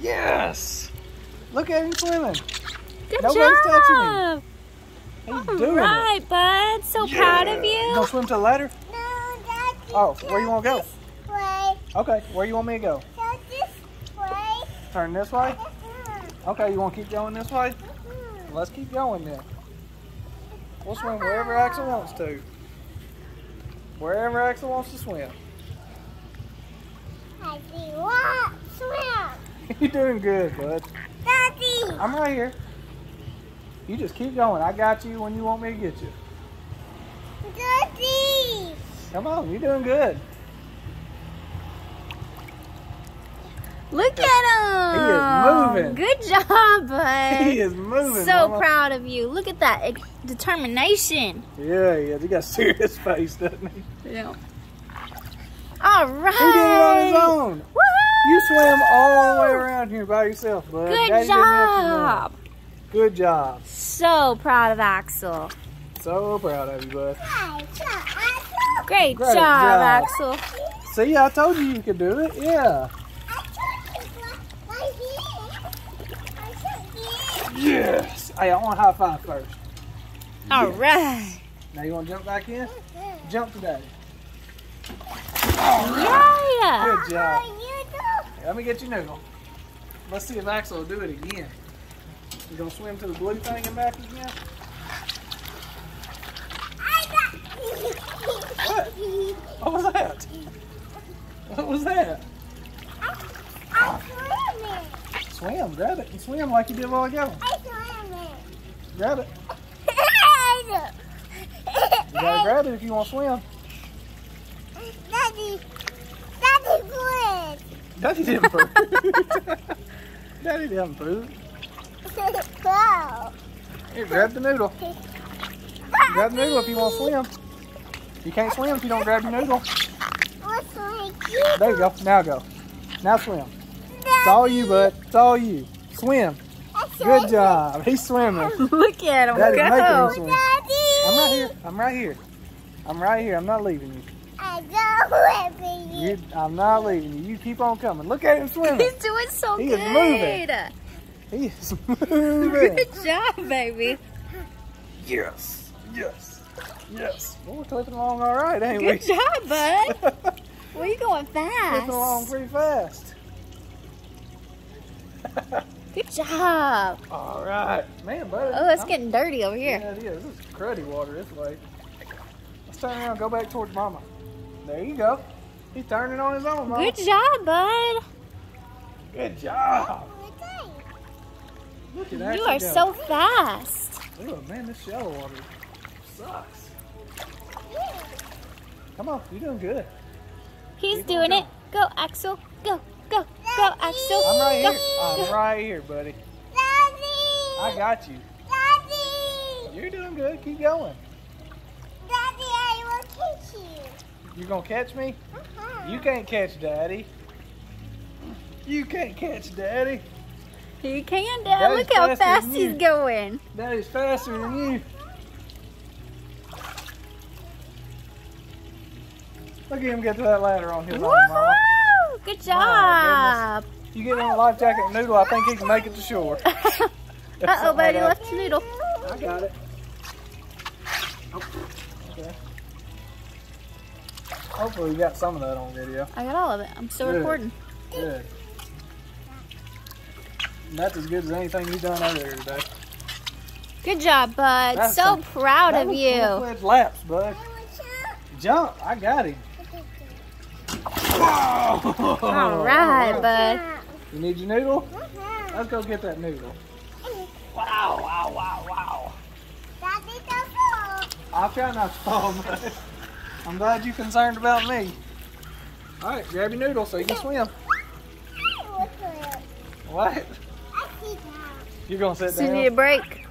Yes. Look at him swimming. Good Nobody's touching job. He's All doing right, bud. So proud of it. You gonna swim to the ladder? No, Daddy. Oh, where you wanna go? This way. Okay, where you want me to go? Go this way. Turn this way? Okay, you wanna keep going this way? Let's keep going then. We'll swim uh-huh. wherever Axel wants to. Wherever Axel wants to swim. I Daddy, what? Swim. You're doing good, bud. Daddy. I'm right here. You just keep going. I got you when you want me to get you. Daddy. Come on, you're doing good. Look at him. He is moving. Good job, bud. He is moving. so Mama. proud of you. Look at that determination. Yeah, he is. He got a serious face, doesn't he? Yeah. All right. He did it on his own. Woohoo! You swim all the way around here by yourself, bud. Good Daddy didn't help you none. job. Good job. So proud of Axel. So proud of you, bud. Great, Great job, job. Axel. See, I told you you could do it. Yeah. Yes. Hey, I want a high five first. All right. Now you want to jump back in? Jump today. daddy. Yeah. Good job. Let me get you noodle. Let's see if Axel will do it again. You gonna swim to the blue thing and back again? What What was that? What was that? I, I swam it. Swim, grab it and swim like you did a while ago. I swam it. Grab it. You gotta grab it if you want to swim. Daddy. Daddy didn't prove. Daddy didn't prove. Go. Here, grab the noodle. Grab the noodle if you want to swim. You can't swim if you don't grab your noodle. What's like you? There you go. Now go. Now swim. It's all you, bud. It's all you. Swim. Good job. He's swimming. Look at him Daddy's making him go. swim. I'm right here. I'm right here. I'm right here. I'm not leaving you. I go with you. I'm not leaving you. You keep on coming. Look at him swimming. He's doing so He good. is moving. He is moving. Good job, baby. Yes. Yes. Yes. Well, we're clipping along all right, ain't Good we? job, bud. Well, you going fast. Clipping along pretty fast. Good job. all right. Man, buddy. Oh, it's I'm- getting dirty over Yeah, here. it is. This is cruddy water this way. Let's turn around and go back towards Mama. There you go. He's turning on his own, Mama. Good job, bud. Good job. Look at that. You are so fast. Ooh, man, this shallow water sucks. Come on, you're doing good. He's Keep doing it. Go, Axel. Go, go, go, Axel. I'm right go, here. I'm right here, buddy. Daddy. I got you. Daddy. You're doing good. Keep going. Daddy, I will kiss you. You gonna catch me? Uh-huh. You can't catch Daddy. You can't catch Daddy. He can, Dad. Daddy's Look how fast he's going. Daddy's faster than you. Look at him get to that ladder on his Mama. Woohoo! Good job. You get in a life jacket and noodle, I think he can make it to shore. Uh-oh, buddy, left noodle. I got it. Oh, okay. Hopefully we got some of that on video. I got all of it. I'm still Good. recording. Good. And that's as good as anything you've done earlier today. Good job, bud. That's so some- proud That of was you. full-fledged laps, bud. Jump! I got him. Whoa! All right, bud. You need your noodle? Let's go get that noodle. Wow! Wow! Wow! Wow! Daddy, don't fall. I'll try not to fall, but I'm glad you're concerned about me. All right, grab your noodle so you can swim. I will swim. What? I see now. You're gonna sit So you down? need a break.